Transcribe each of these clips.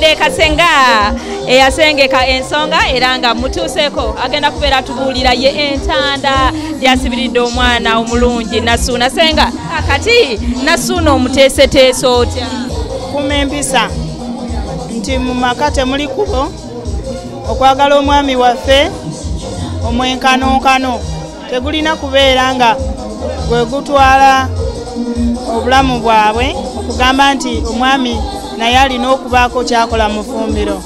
akadde kasenga eyasengeka ensonga era nga mutuuseeko agenda kubeera tubuulira ye entanda gyasibiridde omwana omulungi. Nasuuna senga akati nasuuna omuteeseteese otya? Kuma empisa nti mu maka temuli kubo okwagala omwami waffe omwenkanonkano tegulina kubeera nga gwe gutwala obulamu bwabwe okugamba nti omwami naye alina okubaako kyakola mu fumbiro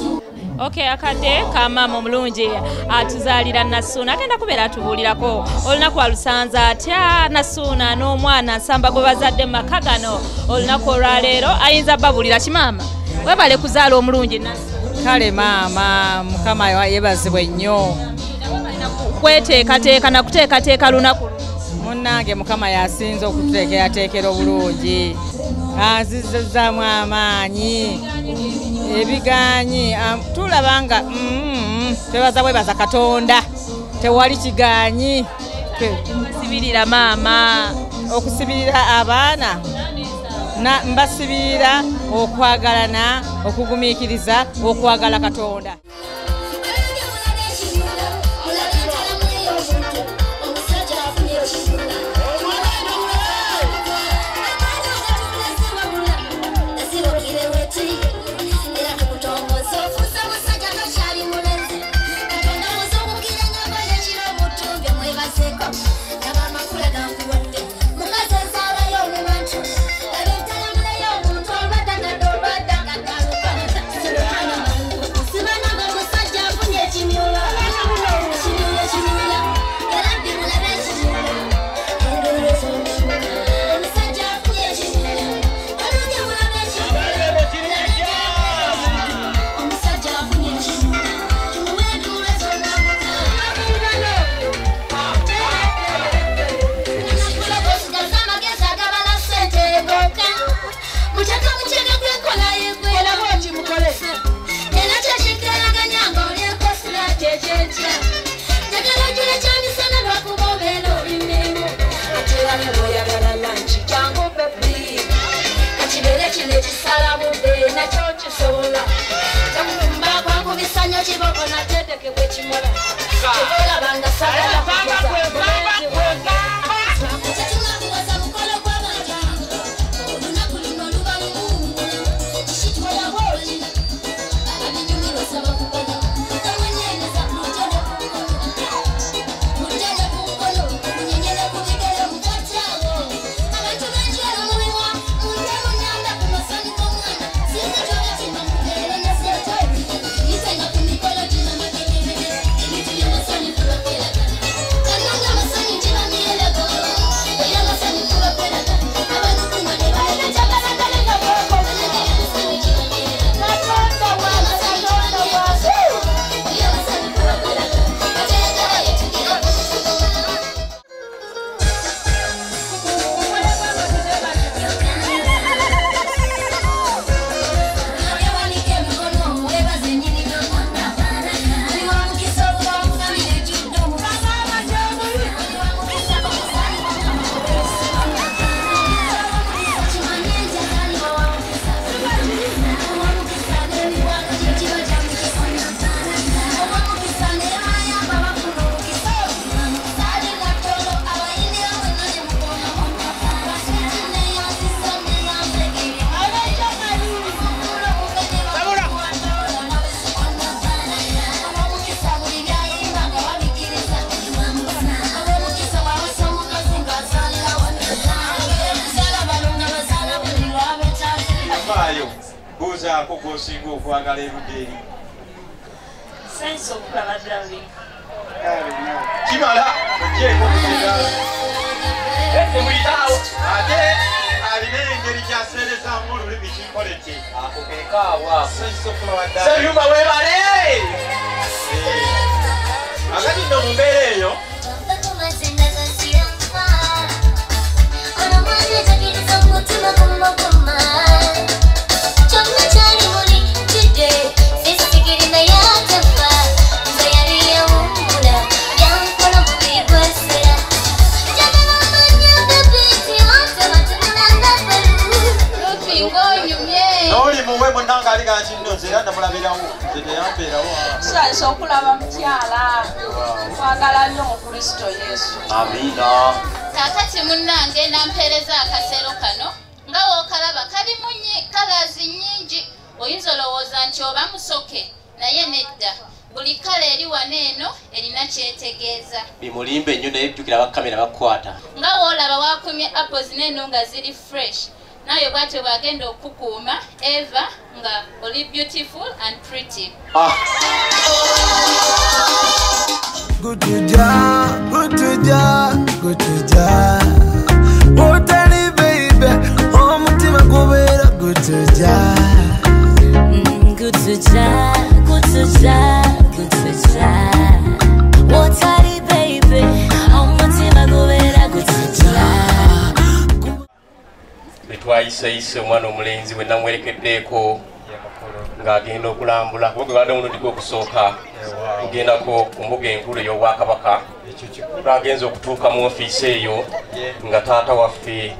ok akadde kamaama omulungi atuzaalira nasuuna. Agenda kubeera atubuulirako. Olunaku alusanza atya? Nasuuna n'omwana nsamba gwe bazadde mu maka gano olunaku olwaleero ayinza babuulira kimaama. Webale kuzaala omulungi kale maama mukama yebazibwe nnyo. Kweteekateeka nakuteekateeka lunaku. Munnange mukama yasinza okututeekerateekera obulungi azizizaamu amaanyi ebiganyi am- tulaba nga mm, twebaza bwebaza katonda tewali kiganyi sibirira maama. okusibirira abaana na mbasibirira okwagalana okugumiikiriza okwagala katonda me moyagala langi jangu bebi ekibeera kino ekisala mube nakyo kisobola. Takutumba buuzaako gwosinga okwagala erudda eri. Kimala ojeeko emuyitaawo ate alina engeri gyaseerezamu olulimi kinkolete seyumba webale akati nno mu mbeera eyo n'oli muwe nti nnoze era mulabirawo nze teyampeerawo kitwalisa okulaba mukyala. Twagala nnyo mu kristo yesu. Amiina kaakati munnange nampeereza akasero kano nga wookalaba kalimu nyi- kalaazi nnyingi. Oyinza olowooza nti oba musoke naye nedda. Buli kala eri wano eno erina kyetegeeza. Bimulimba ennyo naye jjukira bakamera bakukwata. Nga woolaba wakumye apples n'eno nga ziri fresh naye bwatyo bwagenda okukuuma eva nga oli beautiful and pretty Gutuja, gutuja, gutuja. Utali baby, omutima gubeera gutuja. Gutuja, gutuja, betwayisayise omwana omulenzi bwe namwerekeddeeko ng'agenda okulambula. Kuba gwe badde omulundi gwe okusooka tugendako ku mbuga enkulu ey'obwakabaka. Lwagenza okutuuka mu ofiisi eyo nga taata waffe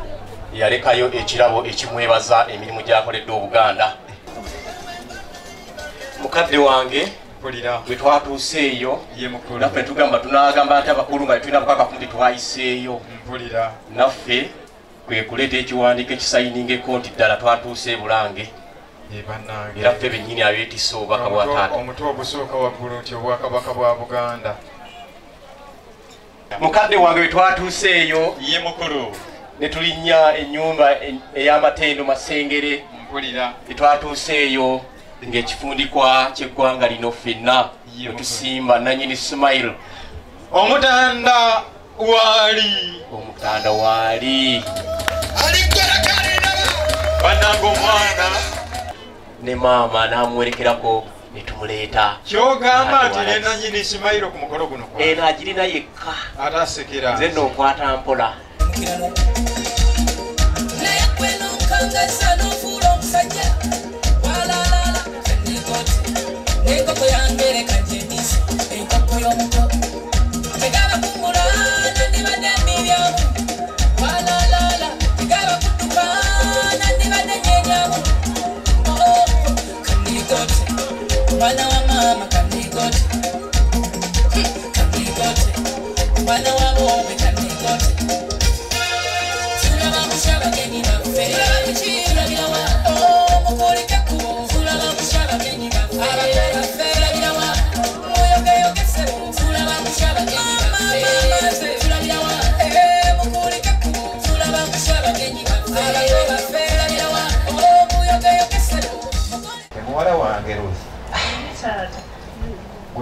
yalekayo ekirabo ekimwebaza emirimu gy'akoledde obuganda. Mukadde wange bwe twatuuse eyo naffe netugamba tunagamba nti abakulu nga tetulina bukakafu nti twayiseeyo naffe kwe kuleeta ekiwandiiko ekisayiningeko nti ddala twatuuse e bulange. Era ffe bennyini abeetisse obubaka bwa taata. omutwe ogusooka waggulu nti obwakabaka bwa buganda. Mukadde wange bwe twatuuse eyo ye mukulu. ne tulinnya ennyumba ey'amatendo masengere. Mpulira. Etwatuuse eyo ng'ekifundikwa ky'eggwanga lino ffenna. Ye we tusimba nanyini smile omutanda waali. Omutanda waali bannanga omwana. Ne maama n'amuwerekerako ne tumuleeta. Kyogamba nti Ate ne wala- nanyini simayiro ku mukolo guno eno agirina yekka. Ate asekera. Nze nno nkwata mpola. Naye gwe nonkangasa n'ofuula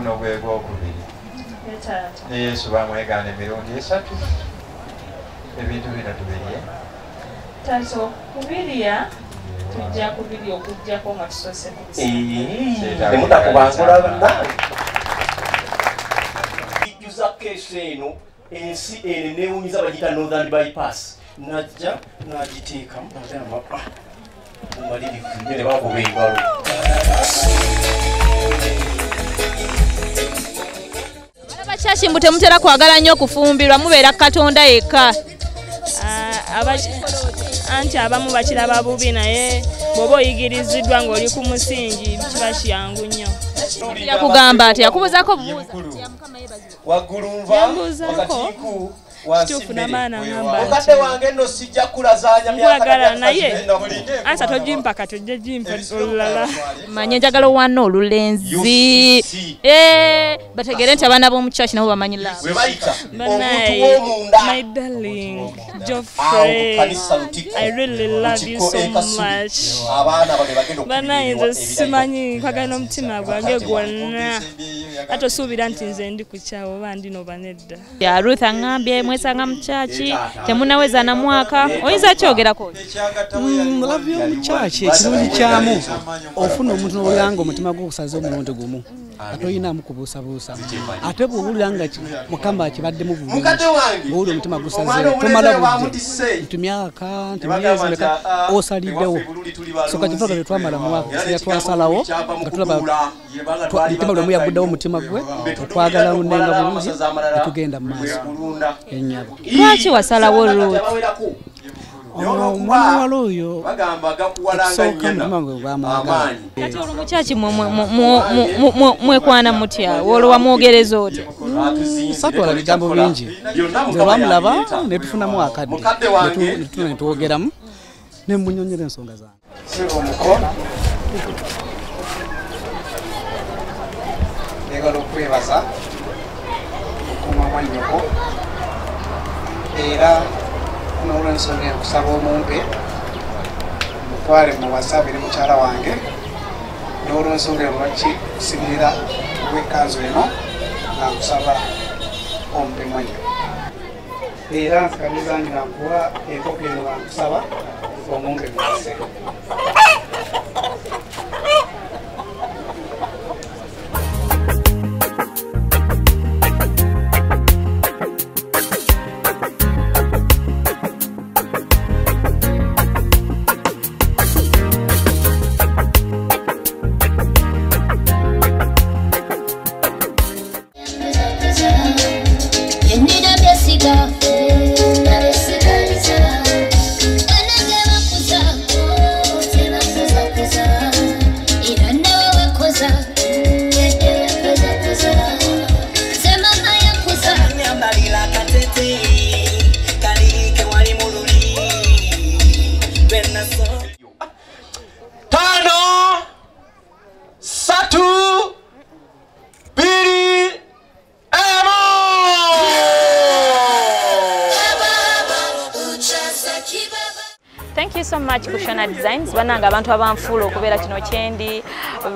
guno gwe gwokubiri ne yesu bamwegaana emirundi esatu. Ebintu bino tubirye taata okubirya tujja kubirya okugjako nga tusoose temutakubangula bannange ijjuza keesi eno ensi eno newunyiza bagita northern bypass. Najja nagiteekamu nagamba mumalirivu nyo ne bakuba engalo abakyaki mbu temutera kwagala nnyo okufumbirwa mubeera katonda yekka. Anti abamu bakiraba bubi naye bw'oba oyigiriziddwa ng'oli ku musingi kiba kyangu nnyo. Yakugamba ati yakubuuzako bubuuza. Waggulu nva Yambuuzaako. Kituufu namaana ngamba. mukadde wange nno sijja kulazaanya nkwagala naye ansa togimpaka tojja gimpa olulala manye njagala owanna olulenzi. Eh, bategere nti abaana b'omukyaki nabo bamanyira my darling, lutiko I really love you so much. banaye nze simanyi nkwagala n'omutima gwange gwonna ate osuubira nti nze ndi ku kyawo oba ndi noba nedda. Ya ruth aŋŋambye mwesanga mu kyaki temunaweza na mwaka. Oyinza kyogerako mulavu y'omukyaki ekirungi kyamu. Ofuna omuntu n'owulira nga omutima gukusaza omulundi gumu. Ate oyinamu kubuusabuusa. Ate bw'owulira nga mukama kibaddemu bulungi bwowulira omutima gusaze omwana omulenzi tomala budde. Bamutisse. nti myaka nti Ne bagamba myezi nti, meka "Ah, ah, osaliddewo soka kifaga tetwamala mwaka n'ekigambo twasalawo nga tulaba banga twa- twali mutima yaguddewo nnyo. omutima gwe Mbe tutuulira otwagala no lunenga kubalala bulungi netugenda mu maaso. bwe kulunda. ennyabo. Lwaki wasalawo Ruth? Abawerako. omwana wala oyo okusooka mutima gwe gwamwagala. Amaanyi. Kati olwo mukyaki mwe- mwe- mwe- mwe- mwe- mwe- mwe- mwekwana mutya? Olwo wamwogereza otya? Satwala bigambo bingi. Nze lwamulaba netufunamu akadde. Netuna netwogeramu nemunyonyera ensonga zange. Omukono njagala okwebaza okuma mwannyoko era n'olwensonga enkusaba omumpe mutwale muwasa biri mukyala wange n'olwensonga enwaki kusibirira wekanzu eno nga nkusaba ompe mwanyo era nsikaliza nti nakuwa enkoko eno bankusaba omumpe muwase so much kushona designs. Bananga abantu abanfuula okubeera kino kyendi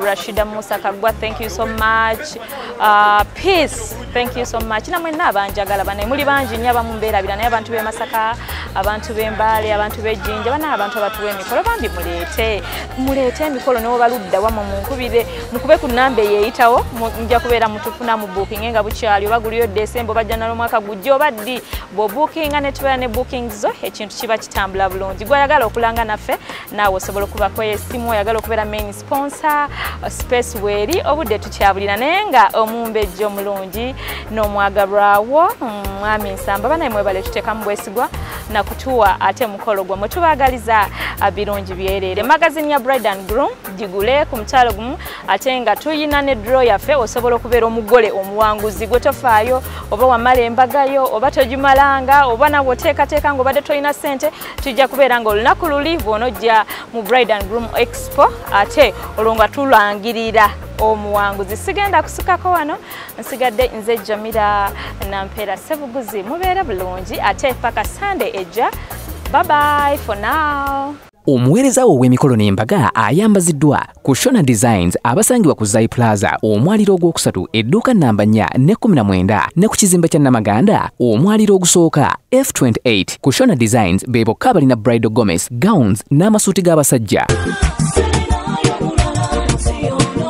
rashida musa kagwa thank you so much. Uh, peace thank you so much. Namwenna abanjagala banaye muli bangi nnyo abamu mbeerabira naye abantu b'e masaka abantu b'embaale abantu b'ejjinja banaa abantu abatuwa emikolo bambi muleete. Muleete emikolo newobaludda wamwe munkubire mukube ku namba eyeeyitawo mujja kubeera mutufuna mu booking nga bukyali oba guliyo desemba oba janala omwaka gujja oba ddi bw'obookinga ne tubeera ne booking zo ekintu kiba kitambula bulungi. Gwayagala okulanga naffe naawe osobola okubako esimu oyagala okubeera main sponsor space weeri obudde tukyabulira naye nga omumbejja omulungi n'omwagalwawo mwami nsamba banaye mwebale tuteekamu bwesigwa nakutuwa ate mukolo gwa mwe tubaagaliza ah, birungi byereere magazini ya bride and groom gigule ku mutalo gumu ate nga tuyina ne draw yaffe osobola okubeera omugole omuwanguzi gwe tofaayo oba wamala embagayo oba togimalanga oba nawe oteekateeka nga obadde tolina ssente tujja kubeera nga olunaku luli bw'onojja mu bride and groom expo ate olwo nga tulangirira omuwanguzi. Sigenda kusukako wano nsigadde nze jamira nampeera sebuguzi mubeere bulungi ate paka sande ejja. Babai for now. Omuweereza wo ow'emikolo n'embaga ayambaziddwa ku shona designs abasangibwa ku zai plaza omwaliro ogwokusatu edduuka namba 4 ne 19 ne ku kizimbe kya namaganda omwaliro ogusooka. F28 ku shona designs be bokka balina bridal gomes gowns n'amasuuti g'abasajja